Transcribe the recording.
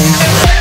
Bye.